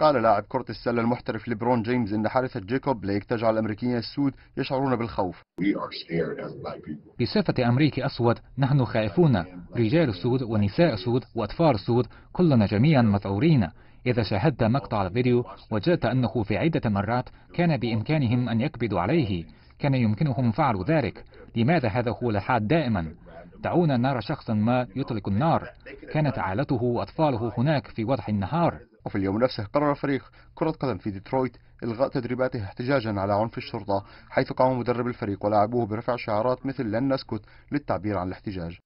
قال لاعب كرة السلة المحترف ليبرون جيمس إن حادثة جيكوب بليك تجعل الأمريكيين السود يشعرون بالخوف. بصفة أمريكي أسود نحن خائفون. رجال السود ونساء السود وأطفال السود كلنا جميعا مذعورين إذا شاهدت مقطع الفيديو وجدت أنه في عدة مرات كان بإمكانهم أن يقبضوا عليه. كان يمكنهم فعل ذلك. لماذا هذا هو الحال دائما؟ دعونا نرى شخصا ما يطلق النار. كانت عائلته وأطفاله هناك في وضح النهار. وفي اليوم نفسه قرر فريق كرة قدم في ديترويت إلغاء تدريباته احتجاجا على عنف الشرطة حيث قام مدرب الفريق ولاعبوه برفع شعارات مثل لن نسكت للتعبير عن الاحتجاج.